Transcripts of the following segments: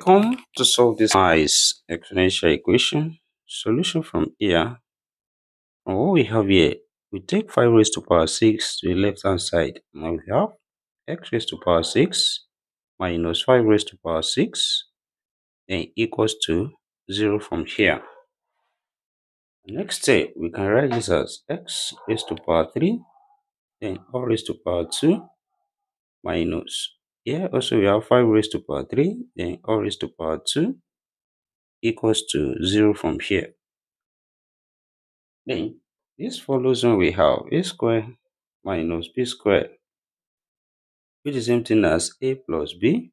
Come to solve this nice exponential equation. Solution from here. And what we have here, we take 5 raised to power 6 to the left hand side. Now we have x raised to power 6 minus 5 raised to power 6 then equals to 0 from here. Next step, we can write this as x raised to power 3 then all raised to power 2 minus here also we have 5 raised to power 3, then all raised to power 2 equals to 0 from here. Then this follows when we have a square minus b square, which is same thing as a plus b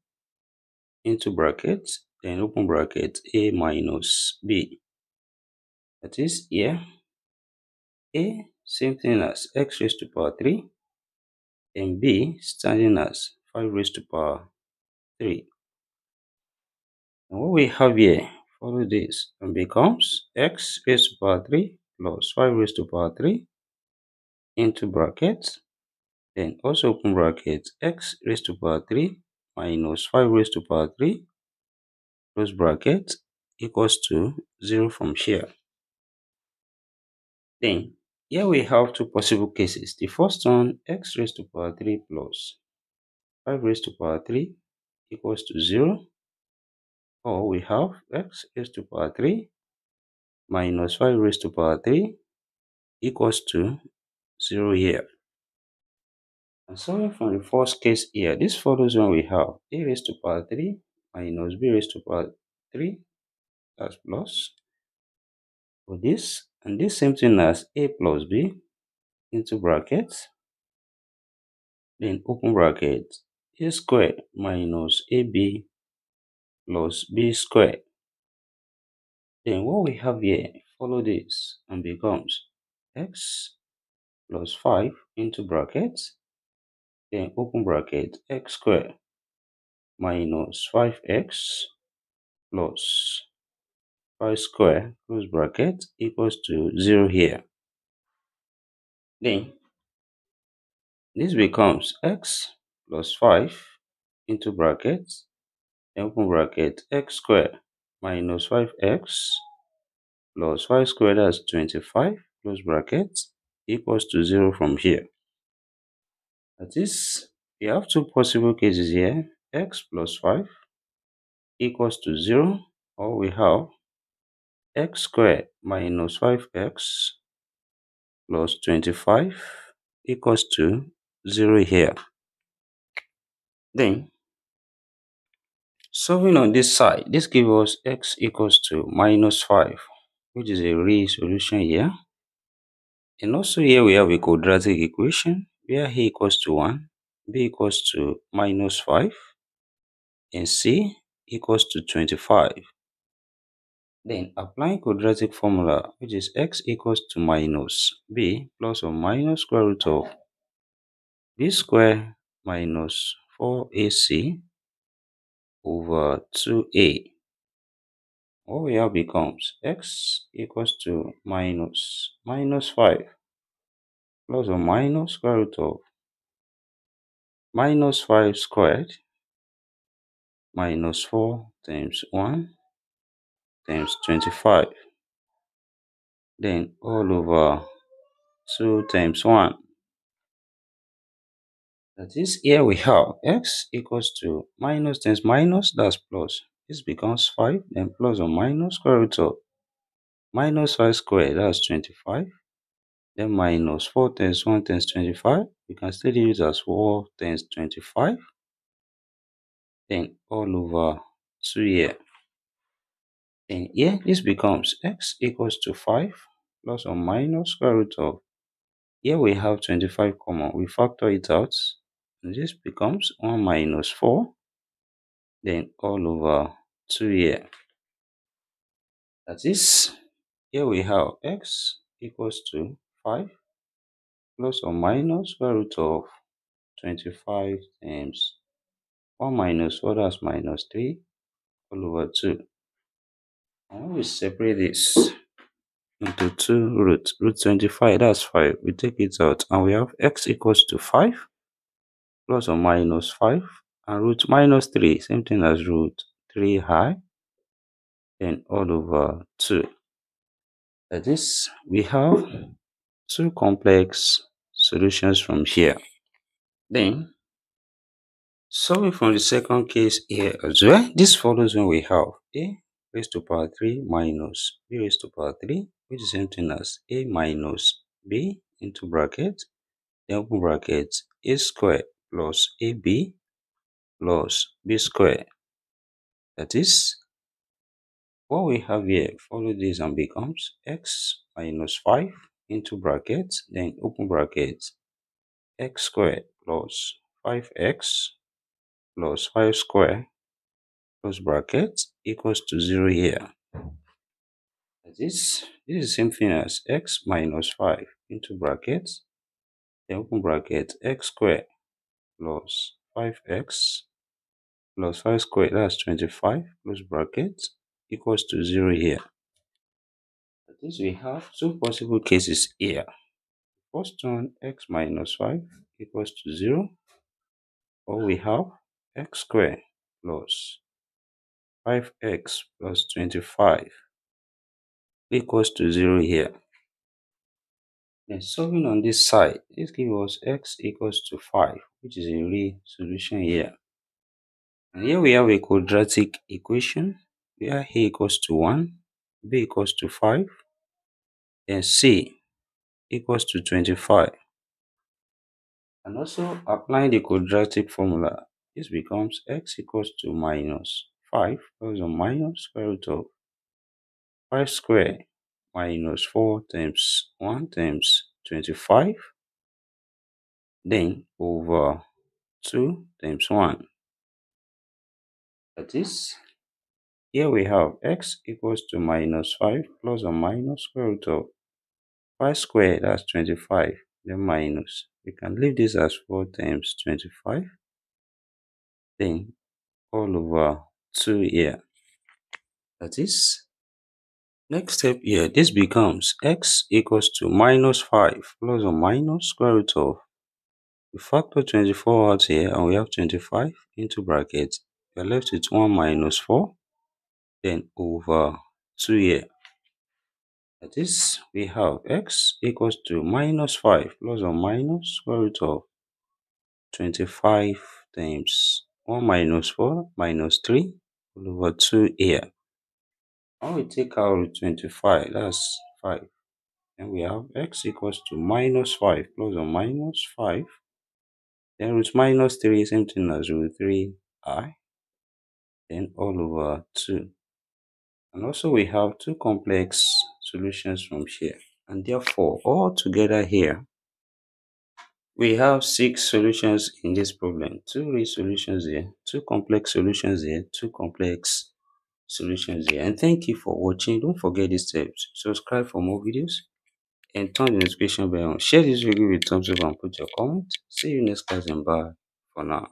into bracket, then open bracket a minus b. That is here, a same thing as x raised to power 3, and b standing as 5 raised to power 3. And what we have here, follow this, and becomes x raised to power 3 plus 5 raised to power 3 into brackets. then also open brackets x raised to power 3 minus 5 raised to power 3 close bracket equals to 0 from here. Then, here we have two possible cases. The first one, x raised to power 3 plus 5 raised to power 3 equals to 0. Or we have x raised to power 3 minus 5 raised to power 3 equals to 0 here. And so from the first case here, this follows when we have a raised to power 3 minus b raised to power 3, that's plus, for this, and this same thing as a plus b into brackets, then open bracket, a square minus ab plus b square. Then what we have here, follow this and becomes x plus 5 into brackets, then open bracket x square minus 5x plus 5 square close bracket equals to 0 here. Then this becomes x plus 5 into brackets, open bracket x square minus 5x plus 5 squared as 25 close bracket equals to 0 from here. That is, we have two possible cases here, x plus 5 equals to 0, or we have x squared minus 5x plus 25 equals to 0 here. Then, solving on this side, this gives us x equals to minus 5, which is a real solution here. And also here we have a quadratic equation where a equals to 1, b equals to minus 5, and c equals to 25. Then applying quadratic formula, which is x equals to minus b plus or minus square root of b square minus 4ac over 2a. What we have becomes? X equals to minus minus 5 plus or minus square root of minus 5 squared minus 4 times 1 times 25 then all over 2 times 1 that is here we have x equals to minus times minus that's plus. This becomes 5 then plus or minus square root of minus 5 squared that's 25 then minus 4 times 1 times 25 we can still use as 4 times 25 then all over 2 here. Then here this becomes x equals to 5 plus or minus square root of here we have 25 common we factor it out this becomes 1 minus 4 then all over 2 here. That is here we have x equals to 5 plus or minus square root of 25 times 1 minus 4 that's minus 3 all over 2 and we separate this into two roots, root 25, that's 5. We take it out and we have x equals to 5 plus or minus 5 and root minus 3, same thing as root 3i then all over 2. this we have two complex solutions from here. Then, solving from the second case here as well, this follows when we have a raised to power 3 minus b raised to power 3, which is same thing as a minus b into bracket, then open bracket, a square plus ab plus b square. That is, what we have here, follow this and becomes x minus 5 into brackets, then open brackets, x squared plus 5x plus 5 square close brackets equals to 0 here. This, this is the same thing as x minus 5 into brackets, then open bracket x squared plus 5x plus 5 squared, that's 25, close bracket, equals to 0 here. That is, we have two possible cases here. First one, x minus 5 equals to 0, or we have x squared plus 5x plus 25 equals to 0 here. Solving on this side, this gives us x equals to 5, which is a real solution here. And here we have a quadratic equation where a equals to 1, b equals to 5, and c equals to 25. And also applying the quadratic formula, this becomes x equals to minus 5 plus or minus square root of 5 square minus 4 times 1 times 25 then over 2 times 1 that is here we have x equals to minus 5 plus or minus square root of 5 squared that's 25 then minus. We can leave this as 4 times 25 then all over 2 here. That is next step here this becomes x equals to minus 5 plus or minus square root of we factor 24 out here and we have 25 into bracket we are left with 1 minus 4 then over 2 here. That is we have x equals to minus 5 plus or minus square root of 25 times 1 minus 4 minus 3 all over 2 here when we take out 25 that's 5 then we have x equals to minus 5 plus or minus 5 then root minus 3 is same thing as root 3i then all over 2. And also we have two complex solutions from here. And therefore, all together here, we have six solutions in this problem. Two real solutions here, two complex solutions here, two complex solutions here. And thank you for watching. Don't forget these steps. Uh, subscribe for more videos and turn the notification bell on. Share this video with thumbs up and put your comment. See you next class and bye for now.